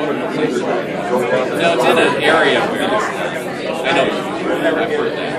No, it's in an area where I know I've heard that.